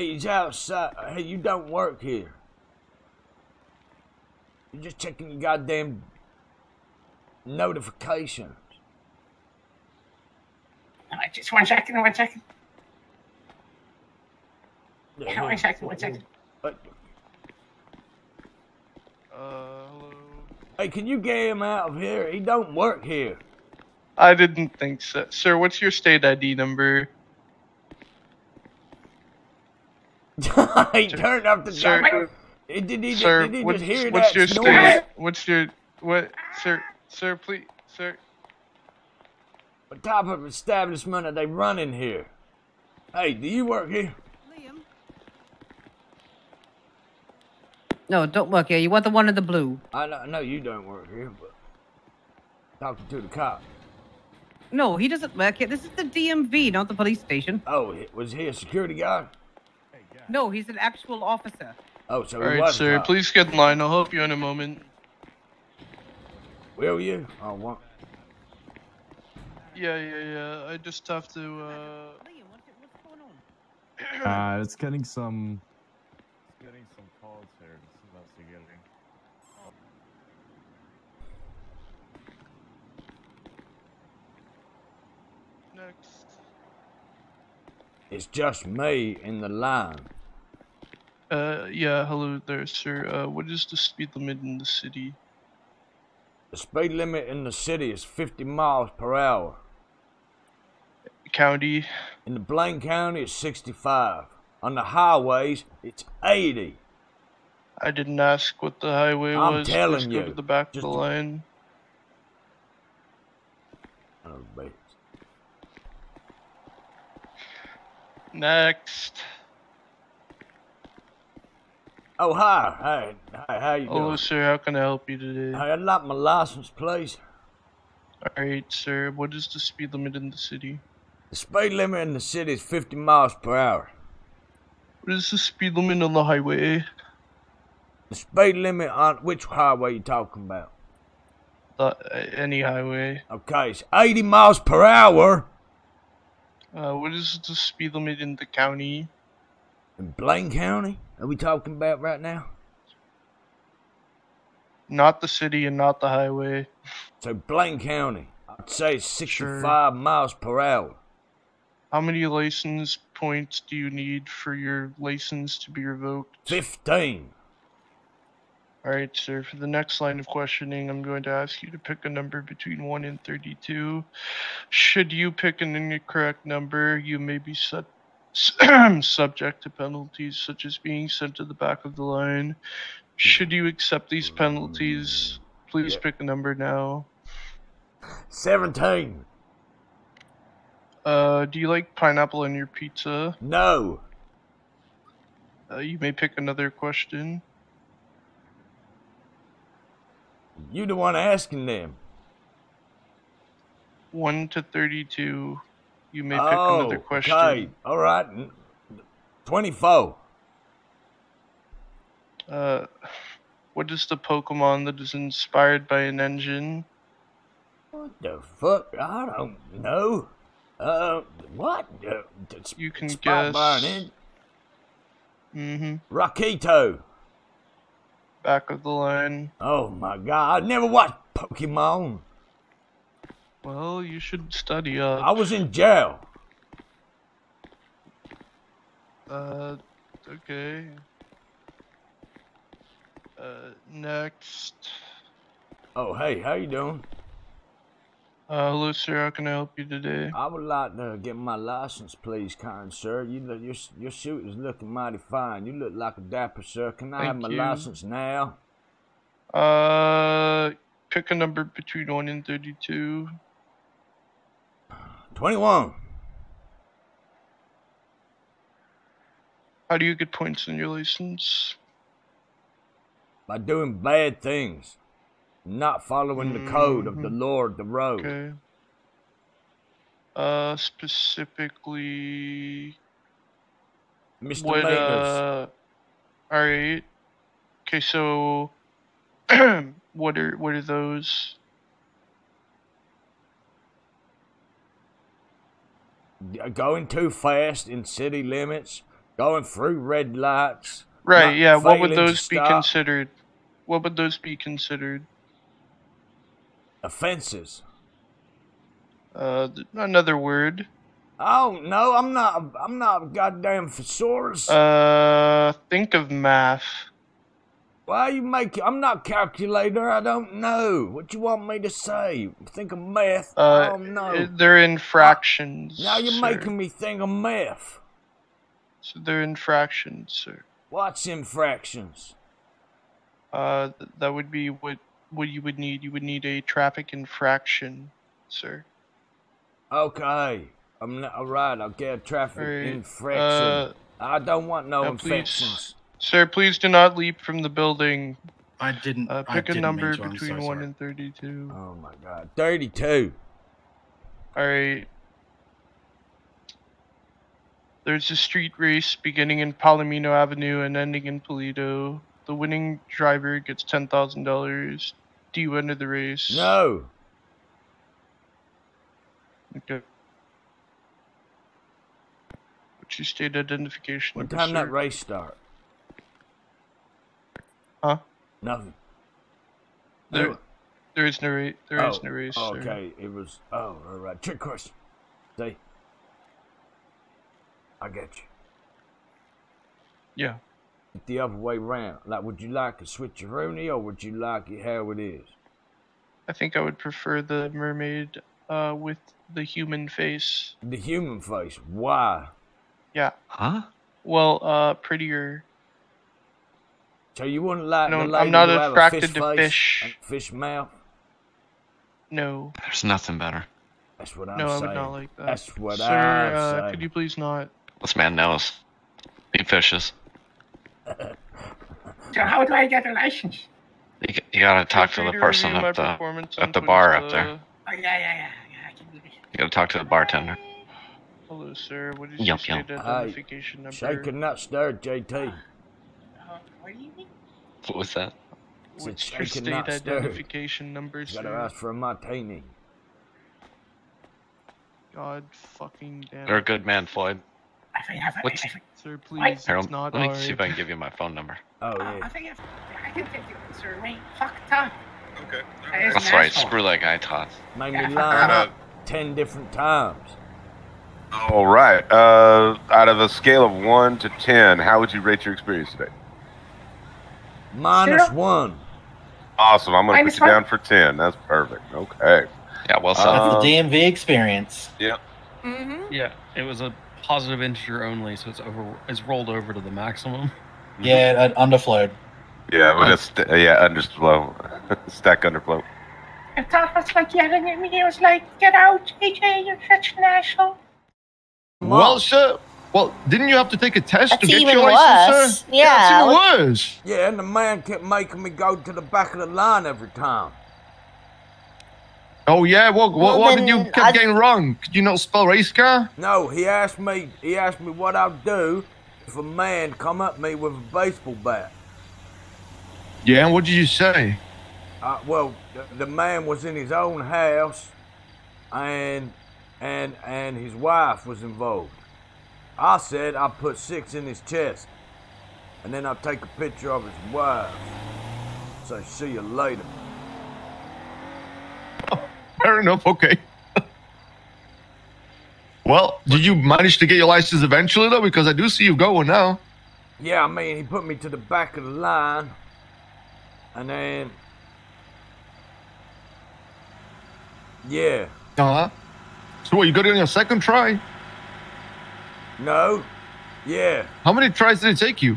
Hey, he's outside. Hey, you don't work here. You're just checking your goddamn notifications. Uh, just one second, one second. Yeah, Yeah, one second, one second. Uh, hello. hey, can you get him out of here? He don't work here. I didn't think so. Sir, what's your state ID number? he turned off the Sir, goddamn- Did, did he, sir, did he what's, just hear what's that your snore? state? What's your what? Sir, sir, please, sir. What type of establishment are they running here? Hey, do you work here? Liam. No, don't work here. You want the one in the blue. I know, I know you don't work here, but talking to the cop. No, he doesn't work here. This is the DMV, not the police station. Oh, was he a security guard? No, he's an actual officer. Oh, so All he was a sir. cop. Please get in line. I'll help you in a moment. Will you? Oh, what? Yeah, yeah, yeah. I just have to. uh... Liam, what's, what's going on? Uh, it's getting some. It's getting some calls here. It's investigating. Next. It's just me in the line. Uh, yeah. Hello there, sir. Uh, what is the speed limit in the city? The speed limit in the city is 50 miles per hour. County. In the Blaine County, it's 65. On the highways, it's 80. I didn't ask what the highway I'm was. telling Please you, Go to the back of the line. Oh. Next. Oh, hi. Hi. Hi, how you Hello, doing? sir. How can I help you today? I'd like my license, please. All right, sir. What is the speed limit in the city? The speed limit in the city is 50 miles per hour. What is the speed limit on the highway? The speed limit on which highway you talking about? Uh, any highway. Okay, it's 80 miles per hour Uh, what is the speed limit in the county? In Blaine County. Are we talking about right now? Not the city and not the highway. So Blaine County, I'd say it's 65 miles per hour. How many license points do you need for your license to be revoked? 15. All right, sir. For the next line of questioning, I'm going to ask you to pick a number between 1 and 32. Should you pick an incorrect number, you may be set, subject to penalties such as being sent to the back of the line. Should you accept these penalties, please Yeah. pick a number now. 17. Uh, do you like pineapple on your pizza? No. Uh, you may pick another question. You the one asking them. 1 to 32. You may pick oh, another question. okay. All right. N- 24. Uh, what is the Pokemon that is inspired by an engine? What the fuck? I don't know. Uh, what? Uh, You can inspired by an guess. engine? Mm-hmm. Rakito. Back of the line. Oh my god, I never watched Pokemon. Well, you should study up. I was in jail. Uh, okay. Uh, next. Oh, hey, how you doing? Uh, hello, sir. How can I help you today? I would like to get my license, please, kind sir. You look, your your suit is looking mighty fine. You look like a dapper, sir. Can I Thank have my you. license now? Uh, pick a number between one and thirty-two. 21. How do you get points in your license? By doing bad things, not following mm-hmm. the code of the mm-hmm. Lord, the road. Okay. Uh, specifically, Mr. Uh, all right. Okay, so what are what are those? Going too fast in city limits, Going through red lights. Right, yeah. What would those be considered? What would those be considered? Offenses. Uh, th- another word. Oh no, I'm not. I'm not a goddamn thesaurus. Uh, think of math. Why you make? I'm not calculator. I don't know. What you want me to say? Think of math? Uh, oh no. uh, they're infractions. now you're sir. making me think of math. So they're infractions, sir. What's infractions? Uh, th- that would be what what you would need. You would need a traffic infraction, sir. Okay. I'm not all right. I'll get a traffic Alright, infraction. uh, I don't want no please- infections. Sir, please do not leap from the building. I didn't. Uh, pick a didn't number mean to, between so one and thirty-two. Oh my god. Thirty-two. All right. There's a street race beginning in Palomino Avenue and ending in Paleto. The winning driver gets ten thousand dollars. Do you enter the race? No. Okay. What's your state identification What time sir? that race start? Huh? Nothing. There, No. there is no race. There is Oh, no race. sir. Okay, it was. Oh, all right. Trick question. See, I get you. Yeah. The other way round. Like, would you like a switcheroonie or would you like it how it is? I think I would prefer the mermaid uh, with the human face. The human face. Why? Yeah. Huh? Well, uh, prettier. So you wouldn't like No, the I'm not to have a attracted fish to fish. fish mouth? No. There's nothing better. That's what I'm saying. no, I would not like that. That's what Sir, I'm uh, saying. could you please not? This man knows. He fishes. So how do I get a license? You, you gotta talk to the person at the. at the bar up there. uh, Oh yeah, yeah, yeah, yeah. I can do this. You gotta talk to the bartender. Hello, sir. What is Yup, your yup. state Hi. number? Shake and not stir, JT. Uh, what you mean? What was that? What's your state not stir. identification number, Gotta sir? ask for a martini. God fucking damn. You're a good man, Floyd. I think I think What's- I think Sir, please. Wait. It's Harold, not let me hard. see if I can give you my phone number. Oh, uh, yeah. I think I, have I can take you sir me. Fuck Todd. Okay. That is That's an right. asshole. Screw that guy, Todd. Made Yeah, me fuck line up ten different times. All right. Uh, out of a scale of one to ten, how would you rate your experience today? Minus Zero. one. Awesome. I'm going to put you one? down for ten. That's perfect. Okay. Yeah, well said. Uh, That's the DMV experience. Mm-hmm. Yeah, it was a positive integer only, so it's over. It's rolled over to the maximum. Yeah, it underflowed. Yeah, but it's yeah underflow, stack underflow. And Todd was like yelling at me. He was like, "Get out, AJ! You're such an asshole." Well, sir. Well, didn't you have to take a test That's to get even your license, worse. sir? Yeah. That's even worse. Yeah, and the man kept making me go to the back of the line every time. Oh yeah. What? What, Well, what did you then kept I- getting wrong? Could you not spell race car? No, he asked me. He asked me what I'd do if a man come up me with a baseball bat. Yeah. And what did you say? Uh, well, the, the man was in his own house, and and and his wife was involved. I said I'd put six in his chest, and then I'd take a picture of his wife. So see you later. Fair enough. Okay. well, did you manage to get your license eventually though? Because I do see you going now. Yeah, I mean, he put me to the back of the line, and then yeah, Uh huh. So what? You got it on your second try? No, yeah. How many tries did it take you?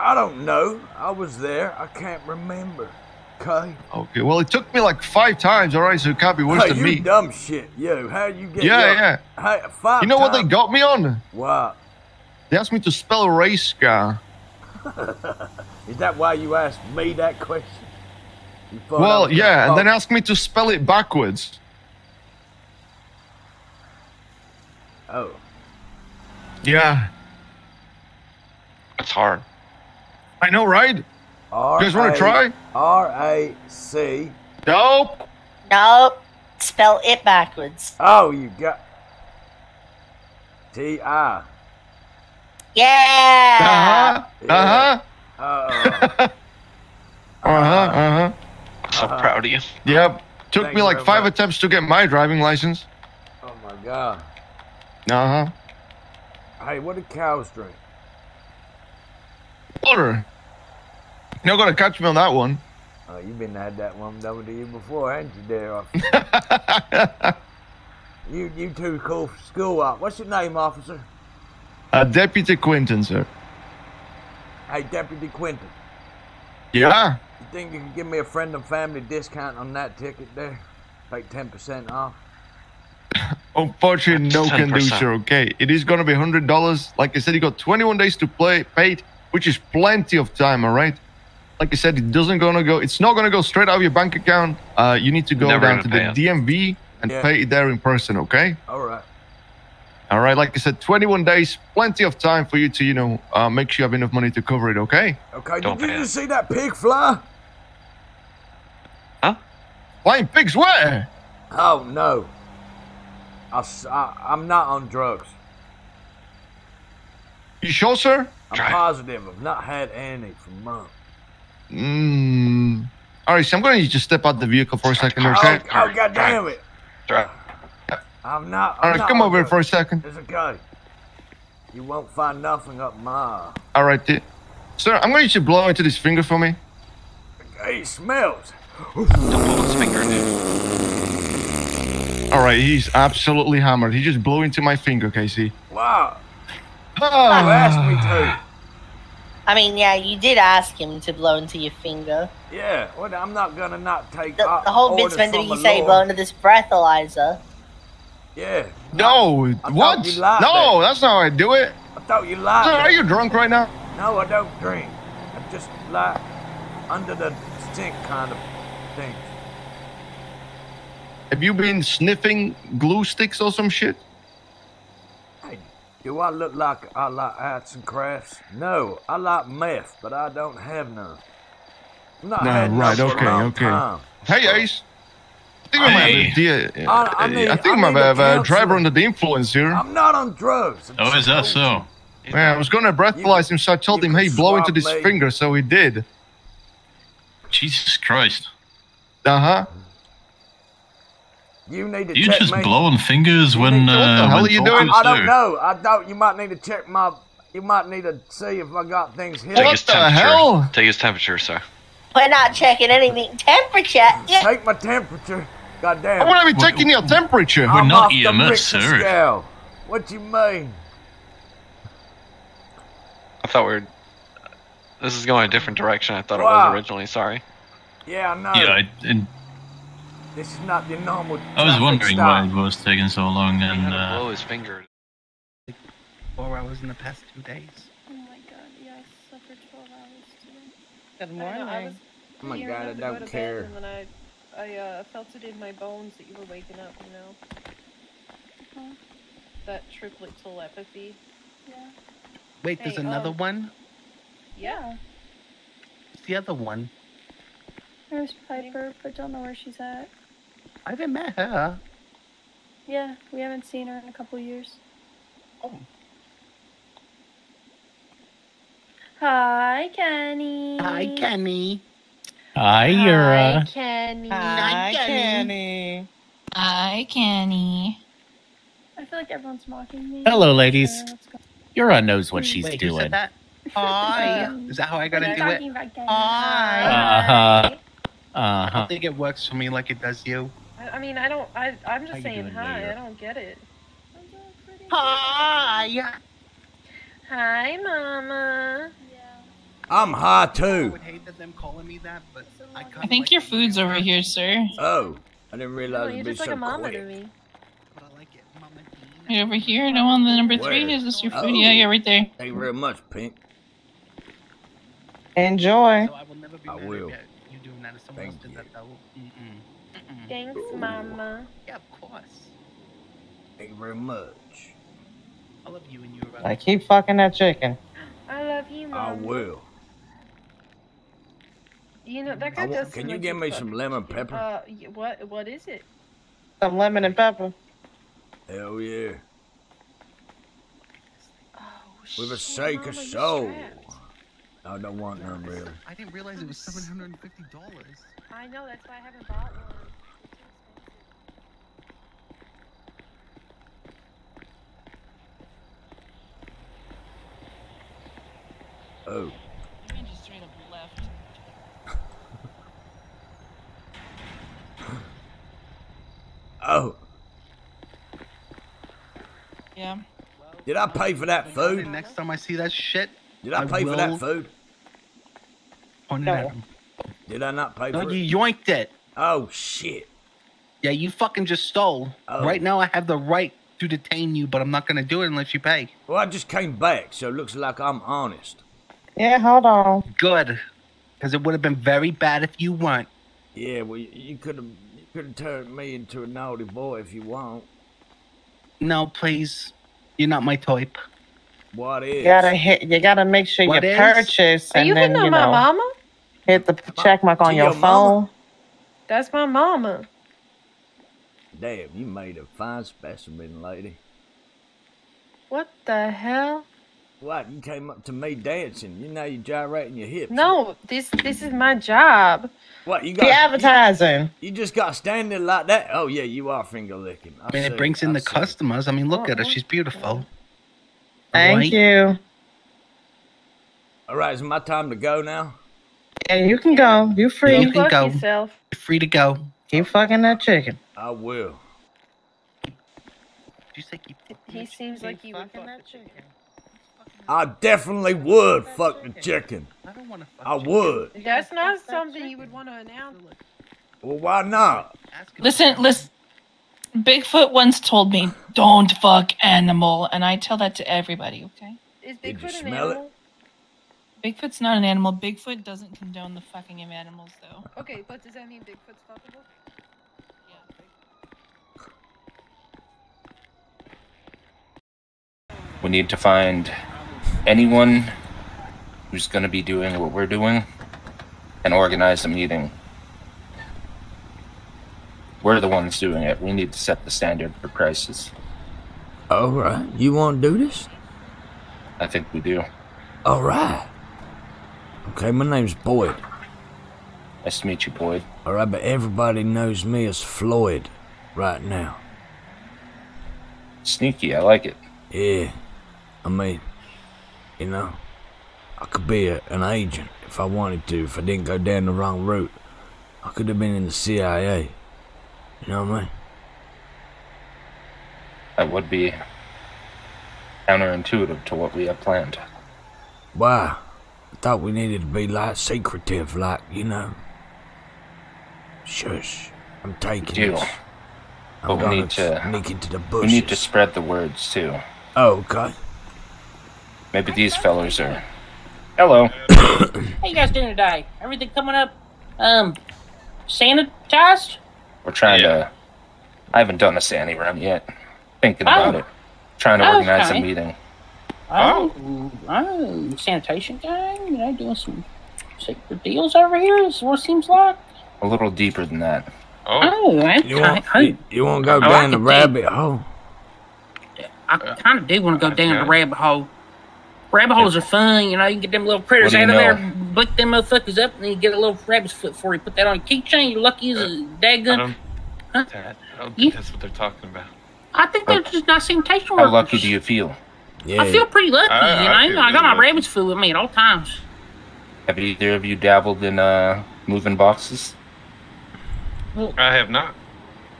I don't know. I was there. I can't remember. Okay. Okay. Well, it took me like five times. All right, so it can't be worse Hey, than you me. dumb shit, you. How you get? Yeah, your- yeah. Hey, five You know what they got me on? What? They asked me to spell race car. Is that why you asked me that question? You Well, yeah, and then asked me to spell it backwards. Oh, Yeah, It's hard. I know, right? R. You guys want to try? R A C. Nope. Nope. Spell it backwards. Oh, you got T I. Yeah. Uh huh. Uh huh. Uh, Uh huh. Uh huh. So Uh-huh. proud of you. Yep. Took Thank me like five much. attempts to get my driving license. oh my God. Uh huh. Hey, what do cows drink? Water. You're not gonna catch me on that one. Oh, you've been had that one done to you before, haven't you, there? officer? you you too cool for school. Uh, What's your name, officer? uh, Deputy Quinton, sir. Hey, Deputy Quinton. Yeah. You think you can give me a friend and family discount on that ticket there? Like ten percent off. Unfortunately, no can do, 10%. sir. Okay, it is gonna be hundred dollars. Like I said, you got twenty-one days to play paid, which is plenty of time. All right. Like I said, it doesn't gonna go. It's not gonna go straight out of your bank account. Uh, you need to go Never down gonna the it. DMV and Yeah. pay it there in person. Okay. All right. All right. Like I said, twenty-one days, plenty of time for you to, you know, uh, make sure you have enough money to cover it. Okay. Okay. Don't Did you see that pig fly? Huh? Flying pigs, where? Oh no. I, s- I, am not on drugs. You sure, sir? I'm Try. positive. I've not had any for months. Mm. All right. So I'm gonna just step out the vehicle for a second. Oh, Okay. oh god damn it. Drive. I'm not. All I'm right. not Come over here for a drugs. second. It's okay. You won't find nothing up my. All right, di- sir. I'm going to need you to blow into this finger for me. Hey, it smells. Don't blow his finger, dude. All right, he's absolutely hammered. He just blew into my finger, Casey. Wow. You Ah. asked me to. I mean, yeah, you did ask him to blow into your finger. Yeah. Well, I'm not gonna not take. The, the whole bit's orders meant to be my say lord. blow into this breathalyzer. Yeah. No, I what? lied No, there. that's not how I do it. I thought you lied. Sir, are you drunk right now? No, I don't drink. I just like under the sink kind of thing. Have you been sniffing glue sticks or some shit? Hey, do I look like I like arts and crafts? No, I like meth, but I don't have none. I'm not No, right, okay, okay. time. Hey, Ace. I think we might have a, de- I- I need- I think we I might have a driver under the influence here. I'm not on drugs. I'm Oh, is that so? you. Yeah, I was going to breathalyze him, so I told him, hey, blow into this me. finger, so he did. Jesus Christ. Uh huh. You need to You check just me. blowing fingers You when need to- What the uh, hell are you doing? I don't know. I thought you might need to check my. You might need to see if I got things hidden. Take What his the temperature. hell? Take his temperature, sir. We're not checking anything. Temperature. Yeah. Take my temperature. God damn. I'm going to be taking your temperature. We're I'm not EMS, sir. Scale. What you mean? I thought we were. This is going a different direction. I thought it was originally. Sorry. Yeah, I know. Yeah, I, and This is not the normal. I was wondering stop. why it was taking so long, He had and to uh, blow his finger. Four hours in the past two days. Oh my god, yeah, I slept for 12 hours today. Good I know, I was Oh my God, I don't care. Bed, and then I, I uh, felt it in my bones that you were waking up, you know? Huh? That triplet telepathy. Yeah. Wait, there's Hey, another um, one? Yeah. What's the other one? There's Piper, but don't know where she's at. I haven't met her. Yeah, we haven't seen her in a couple years. Oh. Hi, Kenny. Hi, Kenny. Hi, Yura. Hi, Yura. Kenny. Hi, Kenny. Hi, Kenny. I feel like everyone's mocking me. Hello, ladies. Uh. Yura knows what she's Wait, who doing. said that? Hi. Um, Is that how I gotta we're do it? talking about Kenny. Hi. Uh huh. Uh huh. I don't think it works for me like it does you. I, I mean, I don't. I, I'm just How saying doing, hi. Mayor? I don't get it. I'm doing pretty good. Hi. Hi, Mama. Yeah. I'm high I would hate that them calling me that, but I kind I think your food's over here, sir. Oh, I didn't No, realize you're it'd be just like so a mama quick. to me. But I like it, Mama Dean. Right over here. No on the number three. Where? Is this your food? Oh. Yeah, yeah, right there. Thank you very much, Pink. Enjoy. So I will never be I will. you doing that if someone else Thank did you. that Thanks, Mama. Yeah, of course. Thank you very much. I love you and you. I keep fucking that chicken. I love you, Mama. I will. You know that I guy want, does. can you like give me fuck- some lemon pepper? Uh, what? What is it? Some lemon and pepper. Hell yeah. Oh with a of soul. I don't want none really. I didn't realize it was seven hundred and fifty dollars. I know, that's why I haven't bought one. Oh. You just straight up left. Oh. Yeah. Did I pay for that food? Next time I see that shit, Did I pay for that food? point it at him. Did I not pay No, for it? you yoinked it. Oh shit. Yeah, you fucking just stole. Oh. Right now, I have the right to detain you, but I'm not gonna do it unless you pay. Well, I just came back, so it looks like I'm honest. Yeah, hold on. Good, because it would have been very bad if you weren't. Yeah, well, you- you could have you could have turned me into a naughty boy if you want. No, please. You're not my type. What is? You gotta hit. You gotta make sure What you is? purchase, Are and you then hitting you on my mama? hit the check mark on To your, your mama? phone. That's my mama. Damn, you made a fine specimen, lady. What the hell? What? You came up to me dancing. You know you're gyrating your hips. No, this this is my job. What you got? The got? advertising. You, you just got standing like that? Oh yeah, you are finger licking. I mean, it brings in the customers. I mean, look at her. She's beautiful. Thank Right? you. All right, is it my time to go now? Yeah, you can go. You're free. You can go. yourself. You're free to go. Keep fucking that chicken. I will. Did you say keep He seems like he would fuck the chicken. I definitely would fuck the chicken. I don't want to I would. That's not something you would want to announce. Well, why not? Listen, listen. Bigfoot once told me, "Don't fuck animal," and I tell that to everybody. Okay. Is Did you Bigfoot an smell it? animal? Bigfoot's not an animal. Bigfoot doesn't condone the fucking of animals, though. Okay, but does that mean Bigfoot's fuckable? Yeah. We need to find anyone who's going to be doing what we're doing and organize a meeting. We're the ones doing it. We need to set the standard for prices. All right. You want to do this? I think we do. All right. Okay, my name's Boyd. Nice to meet you, Boyd. All right, but everybody knows me as Floyd right now. Sneaky, I like it. Yeah. I mean, you know, I could be a, an agent if I wanted to, if I didn't go down the wrong route. I could have been in the CIA. You know what I mean? That would be counterintuitive to what we had planned. Why? I thought we needed to be like secretive, like, you know. Shush. I'm taking do. this. I'm But we need to sneak into the We need to spread the words too. Oh, okay. Maybe these fellows are. Hello. How you guys doing today? Everything coming up, um, sanitized? We're trying to. I haven't done a Sandy run yet. Thinking about Oh. it. Trying to Oh, organize okay. a meeting. Oh, oh, sanitation gang, you know, doing some secret deals over here is what it seems like. A little deeper than that. Oh, okay. You want, Oh, you, you want to go Oh, down the can rabbit hole? I kind of do want to go down the rabbit hole. Rabbit holes are fun, you know. You can get them little critters out of you there, blick them motherfuckers up, and then you get a little rabbit's foot for you. Put that on a keychain. You're lucky as a I daggum. don't, Huh? Dad, I don't You- think that's what they're talking about. I think they're just not sanitation How lucky do you feel? I feel pretty lucky, I- you I know. feel I got my lucky. rabbit's foot with me at all times. Have either of you dabbled in uh moving boxes? I have not.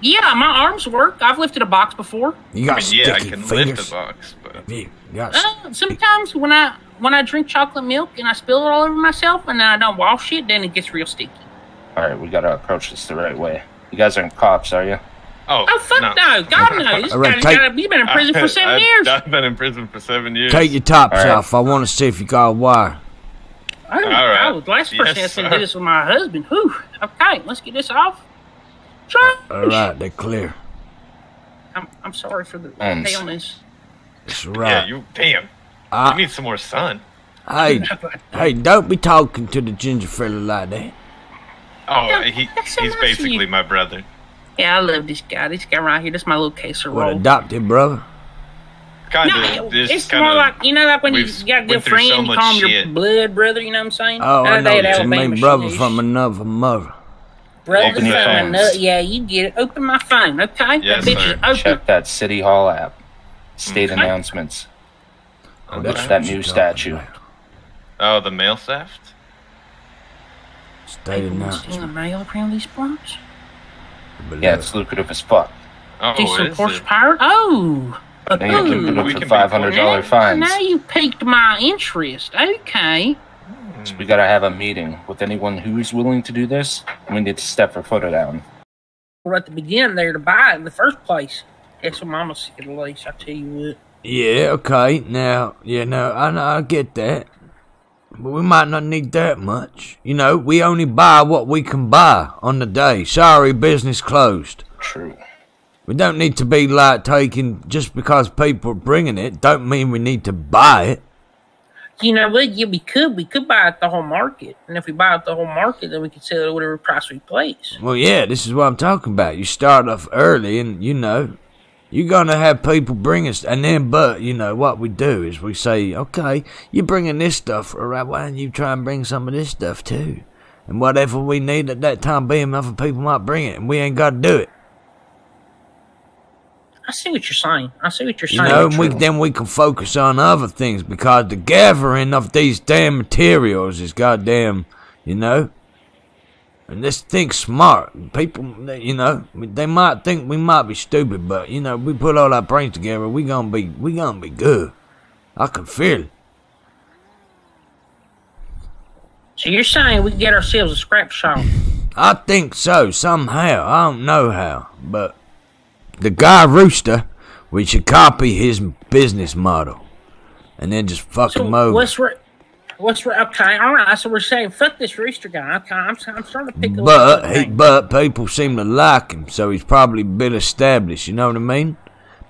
Yeah, my arms work. I've lifted a box before. You got I mean, yeah, I sticky can fingers. lift a box, but You got Uh, sometimes when I when I drink chocolate milk and I spill it all over myself and then I don't wash it, then it gets real sticky. All right, we gotta approach this the right way. You guys aren't cops, are you? oh, Oh fuck no, God no! This All right, guy's take- gotta, you've been in prison for seven I, years. I've been in prison for seven years. Take your tops All right. off. I want to see if you got a wire. Oh, All right. oh, the last person Yes, that's gonna do this with my husband. Whew. Okay, let's get this off. Sure. All right, they're clear. I'm, I'm sorry for the Um, paleness. That's Yeah, right. you damn. I- you need some more sun. Hey, hey, don't be talking to the ginger fella like that. Oh, he, that's so he's nice of basically my brother. Yeah, I love this guy. This guy right here. This is my little case of What, roll. adopted brother? Kind no, of. Just it's kind more like you know, like when you we've got a good went through so friend, you much call him your shit. blood brother. You know what I'm saying? Oh, I Other know day at what you mean, brother from another mother. Brother Open your from phones. Yeah, you get it. Open my phone, okay? Yes, that bitch sir. open. Check that City Hall app. State Okay. announcements. Oh, Watch that's that new you're statue. Oh, the mail theft. State People stealing the mail around these parts. Yeah, it's lucrative as fuck. Oh, Do some is horsepower. Oh. They get lucrative We for can five hundred dollar Now- fines. Now you piqued my interest. Okay. So we gotta have a meeting with anyone who's willing to do this. We need to step our foot down. We're at the beginning there to buy it in the first place. That's what Mama said, at least. I tell you what. Yeah, okay. Now, yeah, no, I know, I get that. But we might not need that much. You know, we only buy what we can buy on the day. Sorry, business closed. True. We don't need to be like taking just because people are bringing it. Don't mean we need to buy it. You know what? Yeah, we could. We could buy at the whole market. And if we buy at the whole market, then we could sell it at whatever price we place. Well, yeah, this is what I'm talking about. You start off early, and you know, you're gonna have people bring us, and then, but you know, what we do is we say, okay, you're bringing this stuff, right? Why don't you try and bring some of this stuff too? And whatever we need at that time being, other people might bring it, and we ain't got to do it. I see what you're saying. I see what you're saying. You saying. know, and we, then we can focus on other things because the gathering of these damn materials is goddamn, you know. And let's think smart. People, you know, they might think we might be stupid, but you know, we put all our brains together, we gonna be, we gonna be good. I can feel it. So you're saying we can get ourselves a scrap shop? I think so, somehow. I don't know how, but the guy Rooster, we should copy his business model, and then just fuck him over. What's re- What's re- okay? All right. So we're saying fuck this rooster guy. Okay, I'm, I'm starting to pick But little he, but people seem to like him, so he's probably been established. You know what I mean?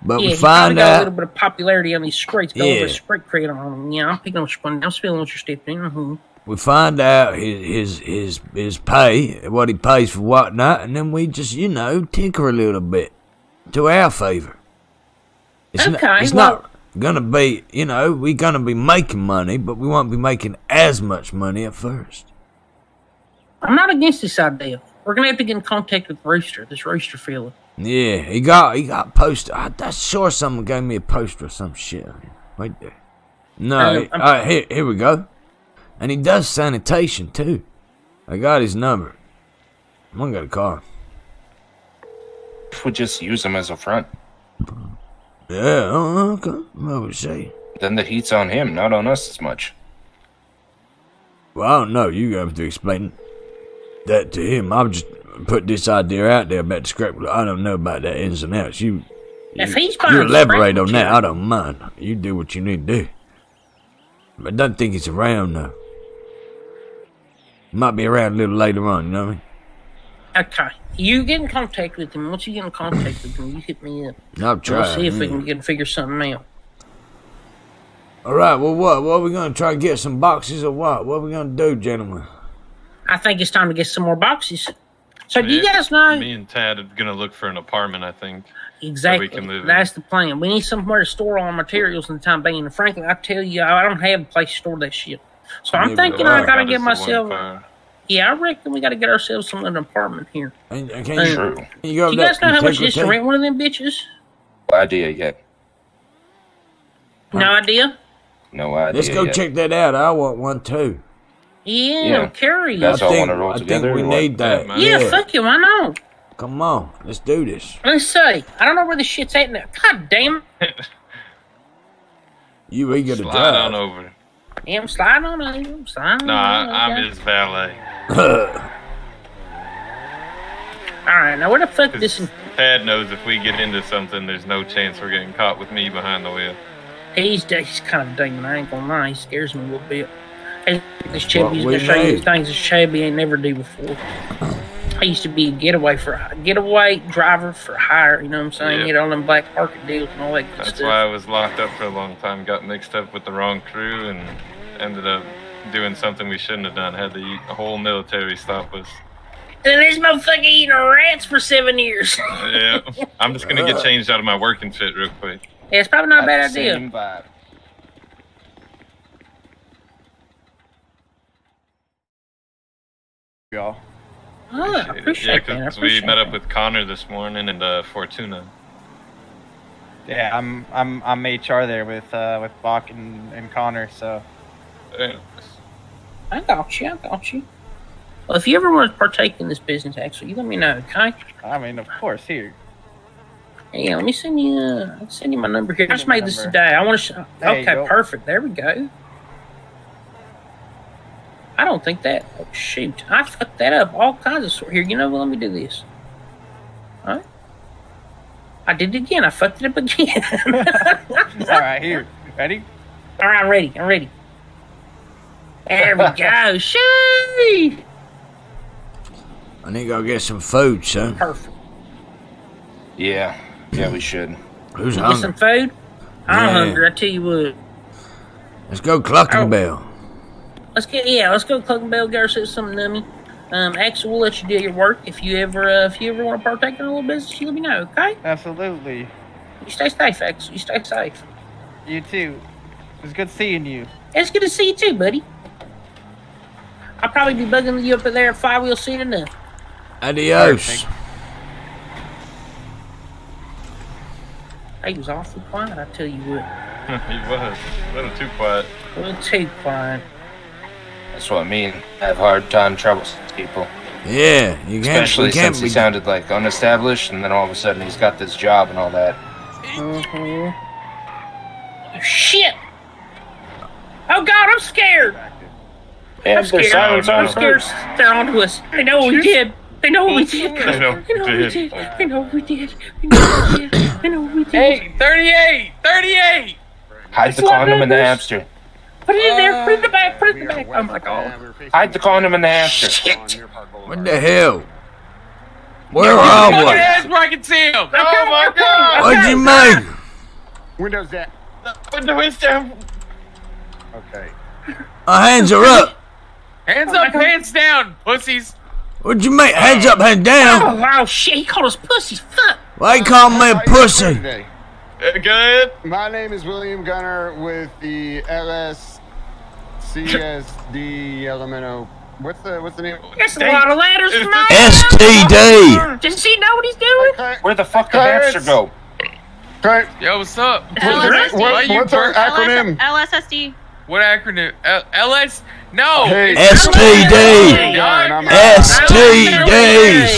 But yeah, we find got a little bit of popularity on these streets. Got a little Yeah. street credit on him. Yeah, I'm picking up one. I'm feeling what you're stepping in. Mhm. We find out his his his his pay, what he pays for whatnot, and then we just you know tinker a little bit to our favor. It's Okay, not, it's well- not gonna be you know we're gonna be making money, but we won't be making as much money at first. I'm not against this idea. We're gonna have to get in contact with Rooster, this Rooster fella. Yeah, he got he got poster. I, I'm sure someone gave me a poster or some shit. Wait there. No, Um, he- all right, here here we go. And he does sanitation too. I got his number. I'm gonna call him. If we just use them as a front, Yeah, okay. What would say? then the heat's on him, not on us as much. Well, I don't know. You have to explain that to him. I've just put this idea out there about the script. I don't know about that ins and outs. You, If you, he's you buying elaborate on that. material- I don't mind. You do what you need to do. But I don't think he's around though. Might be around a little later on. You know what I mean? Okay. You get in contact with him. Once you get in contact with him, you hit me up. I'll And try. We'll see if we yeah. can figure something out. All right. Well, what? What are we gonna try to get some boxes or what? What are we gonna do, gentlemen? I think it's time to get some more boxes. So do you guys know Me and Tad are gonna look for an apartment. I think. exactly? That we can live in. That's the plan. We need somewhere to store all our materials in the time being. And frankly, I tell you, I don't have a place to store that shit. So I'm Yeah, thinking I I gotta get myself. One fire. Yeah, I reckon we gotta get ourselves some of an apartment here. And, and can you, True. can you go Do you guys know how much it is to rent one of them bitches? No idea yet. No idea. No idea. Let's go yet. check that out. I want one too. Yeah, Yeah. I'm curious. Guys I all think, wanna roll I together think we what? need that. man. yeah, fuck you. I know. Come on, let's do this. Let's see. I don't know where the shit's at now. God damn it. You gonna Slide drive? on over. Yeah, I'm sliding on it. I'm sliding No, on I, it. I'm his valet. All right, now where the fuck this? Tad knows if we get into something, there's no chance we're getting caught with me behind the wheel. He's he's kind of demon. I ain't gonna lie. He scares me a little bit. Hey, this chubby, he's we gonna show you things this chubby ain't never do before. I used to be a getaway for getaway driver for hire. You know what I'm saying? Yeah. Get all them black market deals and all that good That's stuff. why I was locked up for a long time. Got mixed up with the wrong crew and ended up doing something we shouldn't have done. Had the whole military stop us. And this motherfucker eating rats for seven years. Yeah, I'm just gonna get changed out of my working fit real quick. Yeah, it's probably not a bad idea. Same vibe. Y'all. Oh, I appreciate yeah, that. I 'cause we appreciate met up with Connor this morning and uh, Fortuna. Yeah, I'm I'm I'm HR there with uh with Bach and, and Connor, so Thanks. I got you. I got you. Well, if you ever want to partake in this business, actually, you let me know, okay? I mean, of course, here. Yeah, let me send you. Uh, I'll send you my number here. I just made this today. I want to. Sh- okay, go. perfect. There we go. I don't think that. Oh, shoot, I fucked that up. All kinds of sort. Here, you know what? Let me do this. All right. I did it again. I fucked it up again. All right, here. Ready? All right, I'm ready. I'm ready. There we go. Shee! I need to go get some food, son. Perfect. Yeah, yeah, we should. Who's Get hungry? some food. I'm Yeah. hungry. I tell you what. Let's go Clucking oh. Bell. Let's get yeah. Let's go Cluckin' Bell. Get ourselves something nummy. Um, Axel, we'll let you do your work. If you ever, uh, if you ever want to partake in a little business, you let me know. Okay? Absolutely. You stay safe, Axel. You stay safe. You too. It was good seeing you. It's good to see you too, buddy. I'll probably be bugging you up in there at five wheel seat enough. Adios. He was awfully quiet. I tell you what. he was. Wasn't too quiet. A little too quiet. That's what I mean. I have hard time troubleshooting people. Yeah, you can't. Especially you can't since he sounded like unestablished, and then all of a sudden he's got this job and all that. Mm-hmm. Shit! Oh God, I'm scared. Yeah, I'm scared. silence I'm on scared. They're onto us. They know what we did. They know what we did. They know what we we did. did. They know what we did. They know what we did. They know what we did. Hey, 38! 38! Hide the condom in the hamster. Put it in there. Put it in the back. Put it in the back. Oh my God. Hide the condom in the hamster. What the hell? Where Look are we? where I can see him! Oh my God. What'd you make? Windows down. Window is down. Okay. Our hands are up. Hands up, hands down, pussies. What'd you make? Hands up, hands down. Oh wow, shit! He called us pussies. Fuck. Why you call me a pussy? Today. Uh, Good. My name is William Gunner with the LSCSD Elemento. What's the what's the name? That's a lot of letters, Is man. STD. Does he know what he's doing? Where the fuck did Clarence. hamster go? Okay. Yo, what's up? What- what- what's our burnt- acronym? LSSD. What acronym? L- LS? No. Hey. it's- STD. I'm- STD.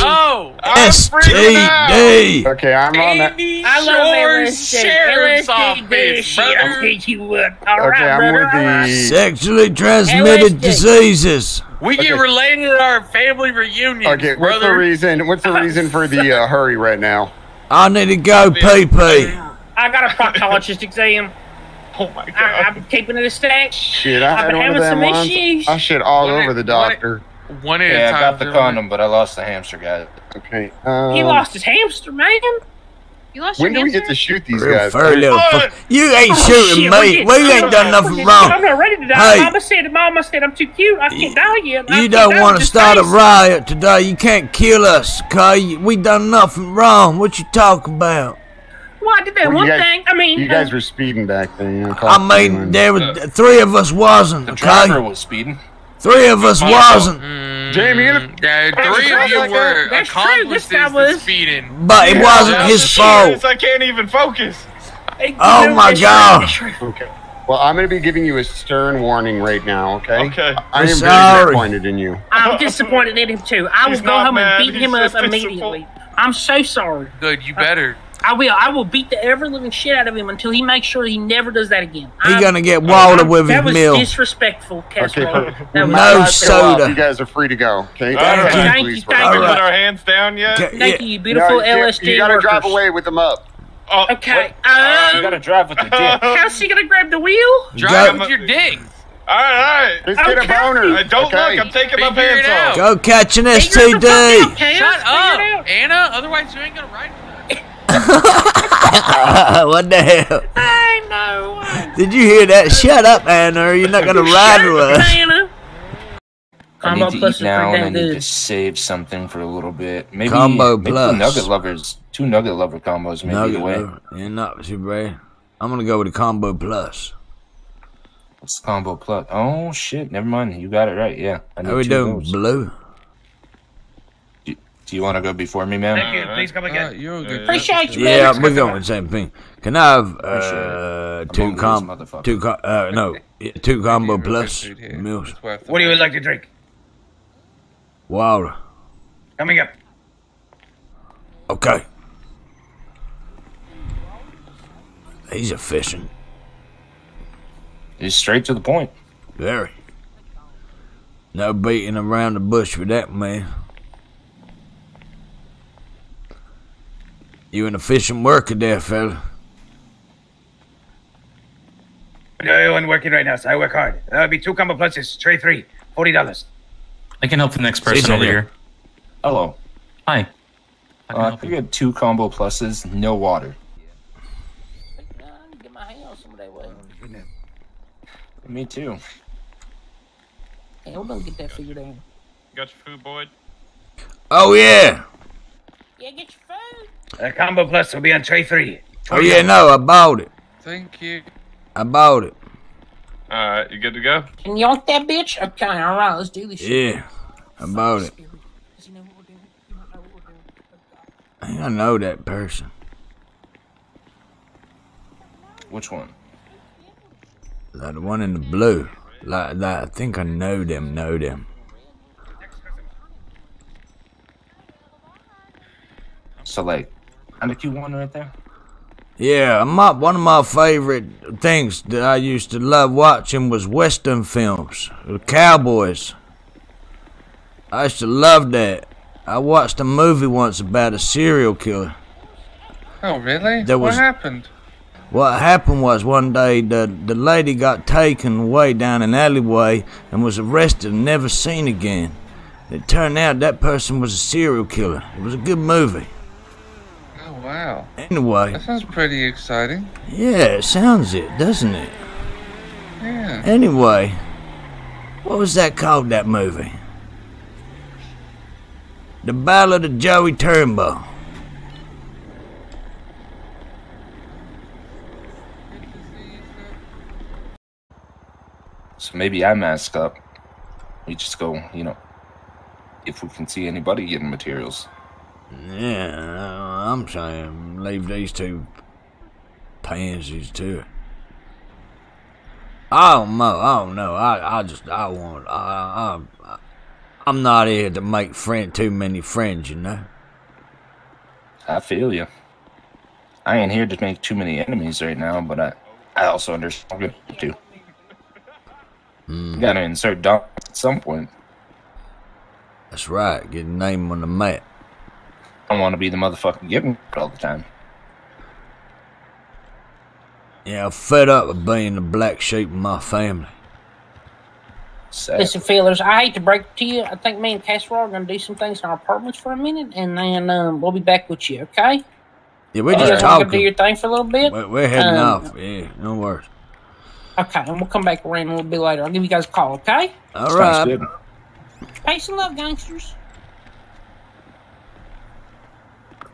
Oh. STD. Okay, I'm on that. Amy I love Shores LSD. Sheriff's LSD, Office, shit, I'll brother. tell you what. All Okay, right, I'm brother. with all right. the. Sexually transmitted diseases. We get Okay. related at our family reunion. Okay, what's the reason? What's the reason for the uh, hurry right now? I need to go pee pee. I got a proctologist exam. Oh my god. I, I'm keeping it a stack. Shit, I I've had been one of having them some ones. issues. I shit all What- over the doctor. One at a Yeah, I got the gentlemen. condom, but I lost the hamster guy. Okay. Um, He lost his hamster, man. You lost When your do we get to shoot these Real guys? furry little fuck. You ain't Oh, shooting shit, me. we get- We ain't done nothing wrong. I'm not ready to die. Hey. Mama said, Mama said I'm too cute. I can't die yet. You can't don't want to this start a riot today. You can't kill us, okay? We done nothing wrong. What you talking about? Well, I did that Well, one guys- thing. I mean, You guys uh, were speeding back then. You know, I mean, you there were three of us wasn't, The driver was speeding. Three of us My fault. wasn't, Mm, Jamie, you- yeah, three of you like were that. That's true, this guy was. speeding. but it wasn't Yeah. his fault. I can't even focus. hey, Oh know, my that's God. right, that's right. Okay. Well, I'm going to be giving you a stern warning right now. Okay. Okay. I am very disappointed in you. I'm disappointed in him too. I will go home mad, and beat he's him up immediately. I'm so sorry. Good, you better. I will. I will beat the ever living shit out of him until he makes sure he never does that again. He I'm- gonna get water I'm- with that his was meal. disrespectful, Okay. Casserole. per- That when was- my No lights soda. You guys are free to go. Okay. All right. Thank you, Please, thank Have we you. All put our hands down yet? Thank yeah. you, beautiful No, LSD You got to workers. drive away with them up. Oh, Okay. You Um, gotta drive with your dick. how's she gonna grab the wheel? Drive Go- with your dick. All right, all right. Let's get a Okay. boner. I don't okay? look. I'm taking my Figure it pants off. Go catch an Figure it the STD. Shut up. Anna. Otherwise, you ain't gonna ride. what the hell? I know. Did you hear that? Shut up, Anna, or you're not gonna ride with us. Anna. I Combo need to Plus eat is now, and I need good. to save something for a little bit. Maybe Combo maybe Plus. two nugget lovers, two nugget lover combos, maybe Nugget the way. lover. Yeah, not too bad. I'm gonna go with the combo plus. What's the combo plus? Oh shit! Never mind. You got it right. Yeah. I How we two of doing, those. Blue? Do, do you want to go before me, man? Thank you. Please come again. you're good. Appreciate you, Yeah, we're going the same thing. Can I have uh, two Among com two com uh, no two combo plus meals? It's worth the What do you money. like to drink? Water. Coming up. Okay. He's efficient. He's straight to the point. Very. No beating around the bush with that man. You an efficient worker there, fella. No one working right now, so I work hard. That'll be two combo pluses, tray three, forty dollars. I can help the next Say person over something. here. Hello. Hi. I can Uh, help I you. got two combo pluses, no water. Get my hand on some of that way. Me too. Hey, we're gonna get that figured out. Got your food, Boyd? Oh yeah. Yeah, get your food. The combo plus will be on tray three. Oh yeah, no, I bought it. Thank you. I bought it. Alright, you good to go? Can you yonk that bitch? Okay, all right, let's do this shit. Yeah. I bought it. Does he know what we're doing? You don't know what we're doing. I know that person. Which one? Like the one in the blue. Like that I think I know them, know them. So like, I think you one right there. Yeah, my, one of my favorite things that I used to love watching was Western films, with cowboys. I used to love that. I watched a movie once about a serial killer. Oh, really? There was- What happened? What happened was one day the the lady got taken away down an alleyway and was arrested and never seen again. It turned out that person was a serial killer. It was a good movie. Wow. Anyway, That sounds pretty exciting. yeah, it sounds it, doesn't it? Yeah. Anyway, what was that called, that movie? The Ballad of Joey Turnbull. So maybe I mask up. We just go, you know, if we can see anybody getting materials. Yeah, I'm saying leave these two pansies to it. I don't know. I don't know. I, I just I want I, I I'm not here to make friend too many friends, you know. I feel you. I ain't here to make too many enemies right now, but I, I also understand what I'm to. Mm, Gotta insert Dom at some point. that's right. Get a name on the map. I don't want to be the motherfucking giving all the time. Yeah, I'm fed up with being the black sheep of my family. Sad. Listen, fellas, I hate to break it to you. I think me and Casserole are gonna do some things in our apartments for a minute, and then um, we'll be back with you. Okay? Yeah, we're you just guys wanna go do your thing for a little bit. We're, we're heading Um, off. Yeah, no worries. Okay, and we'll come back around a little bit later. I'll give you guys a call. Okay? All Sounds right. good. Peace and love, gangsters.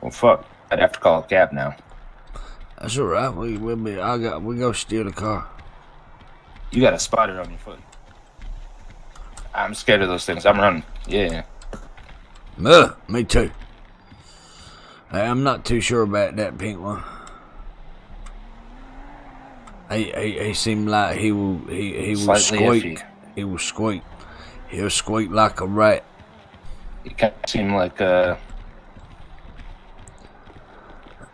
Well, fuck. I'd have to call a cab now. That's all right. We we'll be. I got. We go steal the car. You got a spider on your foot. I'm scared of those things. I'm running. Yeah. Me too. Hey, I'm not too sure about that pink one. He, he, he seemed like he will he, he will Slightly squeak. iffy. He will squeak. He'll squeak like a rat. You kind of seemed like uh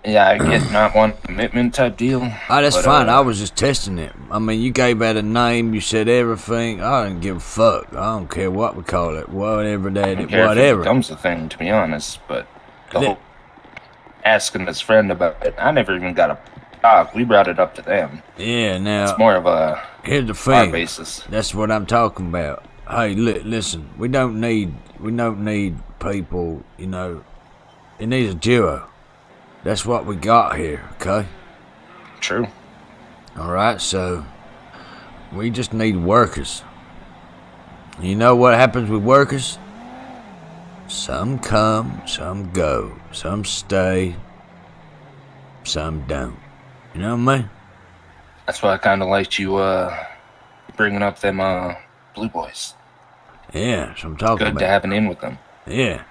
Yeah, I get not one commitment type deal. Oh, that's but, fine. uh, I was just testing it. I mean, you gave out a name. You said everything. I didn't give a fuck. I don't care what we call it. Whatever that. don't It, care if it whatever. becomes a thing, to be honest. But the whole asking his friend about it, I never even got a talk. We brought it up to them. Yeah. Now It's more of a Here's the thing. basis. That's what I'm talking about. Hey, li- listen. We don't need. We don't need people. You know. It needs a duo. That's what we got here. Okay. True. All right. So we just need workers. You know what happens with workers? Some come, some go, some stay, some don't. You know what I mean? That's why I kind of liked you uh, bringing up them uh, blue boys. Yeah, what I'm talking Good about. to have an in with them. Yeah.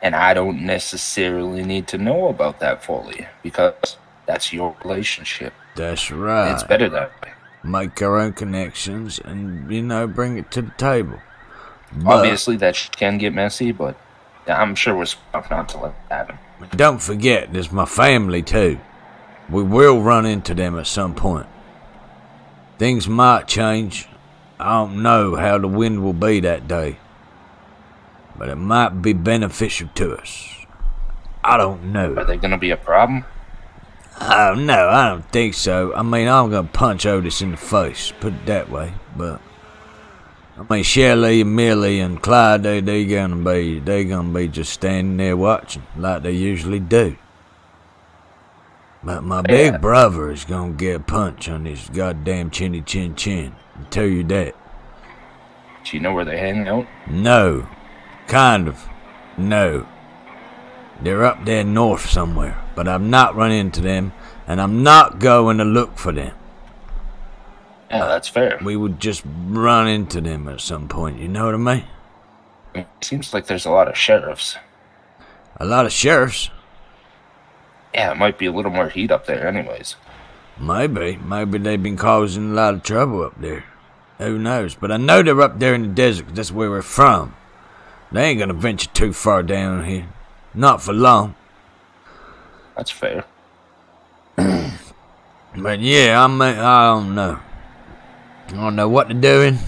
And I don't necessarily need to know about that fully because that's your relationship. That's right. It's better that way. Make our own connections and, you know, bring it to the table. But Obviously, that can get messy, but I'm sure we're smart not to let that happen. don't forget, there's my family, too. We will run into them at some point. Things might change. I don't know how the wind will be that day. But it might be beneficial to us. I don't know. Are they going to be a problem? Oh no, I don't think so. I mean, I'm gonna punch Otis in the face, put it that way. But I mean, Shelley and Millie and Clyde, they they gonna be they gonna be just standing there watching like they usually do. But my big brother is gonna get a punch on his goddamn chinny chin chin. I tell you that. Do you know where they hang out? No, kind of. No. They're up there north somewhere, but I've not run into them, and I'm not going to look for them. Yeah, that's fair. We would just run into them at some point, you know what I mean? It seems like there's a lot of sheriffs. A lot of sheriffs. Yeah, it might be a little more heat up there, anyways. Maybe. Maybe they've been causing a lot of trouble up there. Who knows? But I know they're up there in the desert 'cause that's where we're from. They ain't gonna venture too far down here. Not for long. That's fair. But yeah, I mean, I don't know. I don't know what they're doing.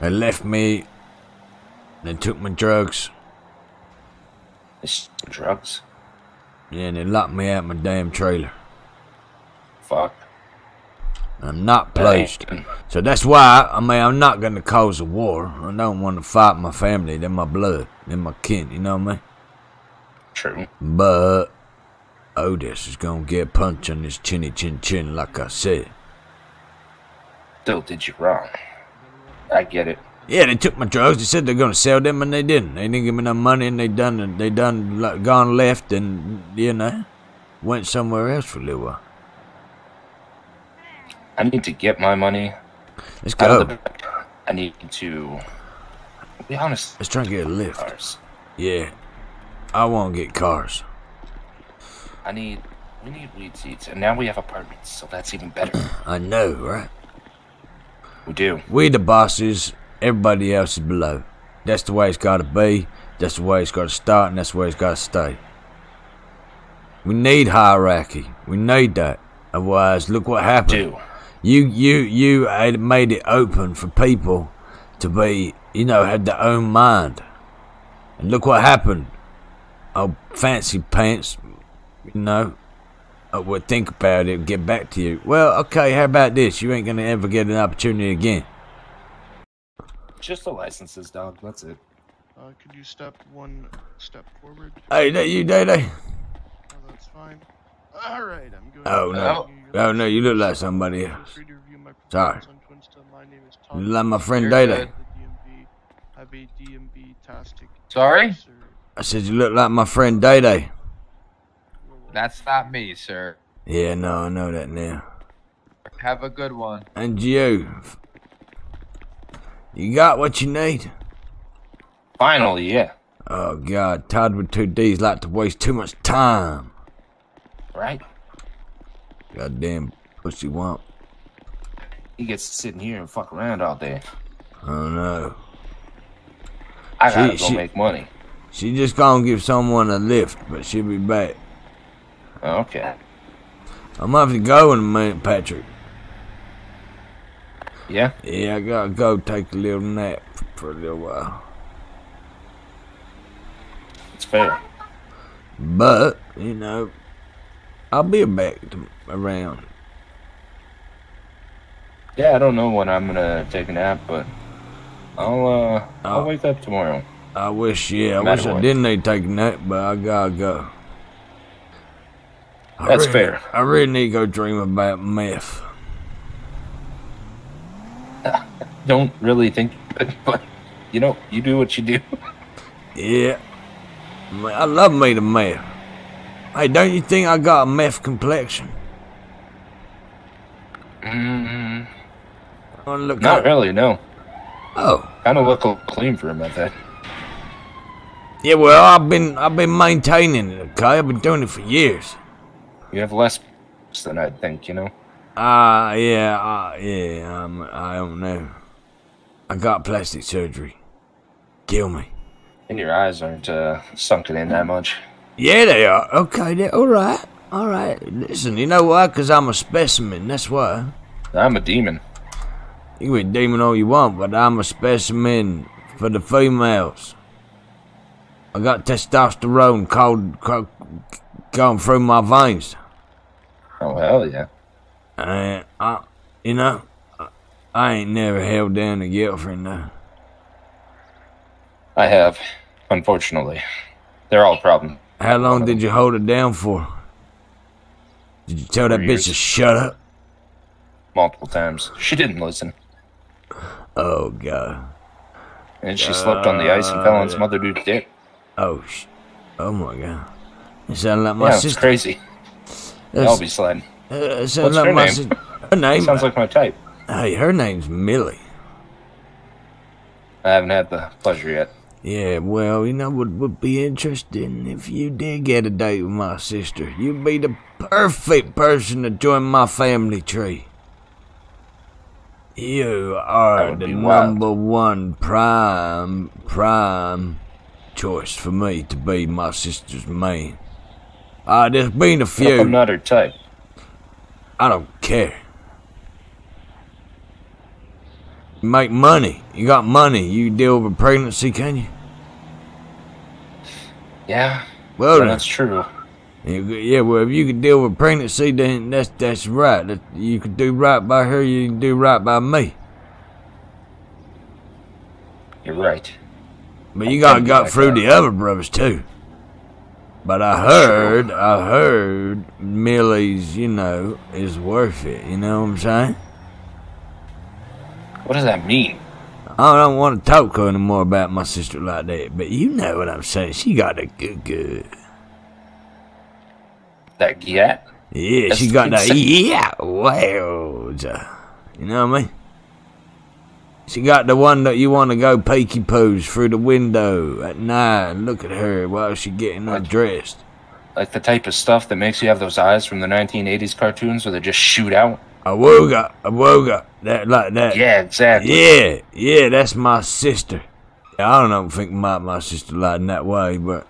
They left me. They took my drugs. It's drugs. Yeah, and they locked me out my damn trailer. Fuck. I'm not pleased. So that's why, I mean, I'm not going to cause a war. I don't want to fight my family. They're my blood. They're my kin, you know what I mean? True. But Otis is going to get a punch on his chinny chin chin, like I said. Still did you wrong. I get it. Yeah, they took my drugs. They said they're going to sell them, and they didn't. They didn't give me no money, and they done, they done like, gone left, and you know, went somewhere else for a little while. I need to get my money. Let's go. the- I need to be honest. Let's try and get a lift. Cars. Yeah, I want to get cars. I need. We need weed seats, and now we have apartments, so that's even better. I know, right? We do. We the bosses. Everybody else is below. That's the way it's got to be. That's the way it's got to start, and that's the way it's got to stay. We need hierarchy. We need that. Otherwise, look what happened. Do. You, you, you had made it open for people to be, you know, had their own mind. And look what happened. Oh, fancy pants, you know. I would think about it and get back to you. Well, okay, how about this? You ain't gonna ever get an opportunity again. Just the licenses, dog. That's it. Uh, could you step one step forward? Hey, that you, Day Day? Oh, that's fine. All right, I'm going. Oh no, oh no, you look like somebody else. Sorry. You look like my friend You're Day. Day. Have a DMV tastic. Sorry? I said you look like my friend Day Day. That's not me, sir. Yeah, no, I know that now. Have a good one. And you, you got what you need. Finally, yeah. Oh God, Todd with two D's like to waste too much time. Right? Goddamn pussy wump. He gets to sit in here and fuck around all day. Oh no. I gotta She- go she- make money. She just gonna give someone a lift, but she'll be back. Okay. I'm gonna have to go in a minute, Patrick. Yeah? Yeah, I gotta go take a little nap for a little while. It's fair. But, you know, I'll be back to, around. Yeah, I don't know when I'm gonna take a nap, but I'll uh I'll Oh. wake up tomorrow. I wish, yeah, No I wish I didn't need to take a nap, but I gotta go. I That's really- fair. I really need to go dream about meth. Don't really think but you know, you do what you do. Yeah. I love me the meth. Hey, don't you think I got a meth complexion? Mm, I look not up- really, no. Oh. Kind of look clean for a method. Yeah, well, I've been I've been maintaining it. Okay, I've been doing it for years. You have less than I'd think, you know? Ah, yeah, uh, yeah. Um, I don't know. I got plastic surgery. Kill me. And your eyes aren't uh, sunken in that much. Yeah, they are. Okay, they're all right. All right. Listen, you know why? Because I'm a specimen. That's why. I'm a demon. You can be a demon all you want, but I'm a specimen for the females. I got testosterone cold, co- going through my veins. Oh, hell yeah. And I, you know, I, ain't never held down a girlfriend though. I have, unfortunately. They're all problem. How long did you hold it down for? Did you tell that Four bitch to shut up? Multiple times. She didn't listen. Oh god. And she slept on the ice and fell on some other dude's dick. Oh sh. Oh my god. You sound like my yeah, it's sister. crazy. They That's- all be sliding. Uh, What's like her my name? Her name. Sounds like my type. Hey, her name's Millie. I haven't had the pleasure yet. Yeah, well, you know what would be interesting if you did get a date with my sister. You'd be the perfect person to join my family tree. You are the be wild. number one prime prime choice for me to be my sister's man. Uh, there's been a few. I'm not her type. I don't care. You make money. You got money. You deal with pregnancy, can you? Yeah. Well, that's true. You Yeah, well, if you could deal with pregnancy, then that's that's right. That you could do right by her. You can do right by me. You're right. But you gotta be got like through that. the other brothers too. But I heard, I heard Millie's, you know, is worth it. You know what I'm saying? What does that mean? I don't want to talk to her anymore about my sister like that. But you know what I'm saying? She got a good, good. That yeah? Yeah, That's she got that. Yeah, well, you know what I mean? She got the one that you want to go peeky poos through the window at night and look at her while she getting undressed. Like the type of stuff that makes you have those eyes from the 1980s cartoons where they just shoot out? A woga, a woga, that like that. Yeah, exactly. Yeah, yeah, that's my sister. I don't think my my sister like in that way, but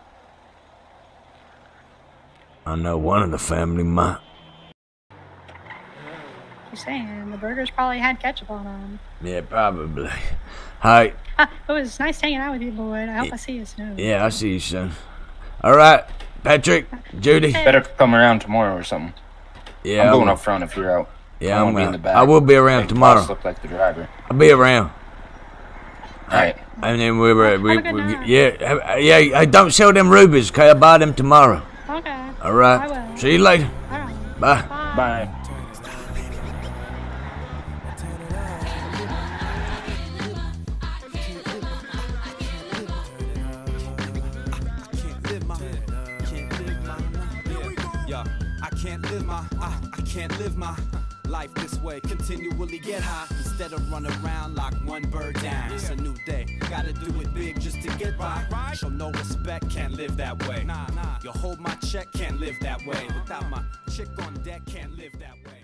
I know one of the family might. Just saying, the burgers probably had ketchup on them. Yeah, probably. Hey, Ah, it was nice hanging out with you, Lloyd. I hope I see you soon. yeah, I see you soon. All right, Patrick, Judy. Better come around tomorrow or something. Yeah, I'm I going will. up front if you're out. Yeah, I I'm won't be in the back. I will be around Make tomorrow. Look like the driver. I'll be around. Alright. And then we were, we, Have we, night. yeah, have- uh, yeah. Hey, don't sell them rubies, okay? I'll buy them tomorrow. Okay. All right. I will. See you later. All right. Bye. Bye. Yeah, life this way. Continually get high instead of run around like one bird down. It's a new day, gotta do it big just to get by. Show no respect, can't live that way. Nah, nah. You hold my check, can't live that way. Without my chick on deck, can't live that way.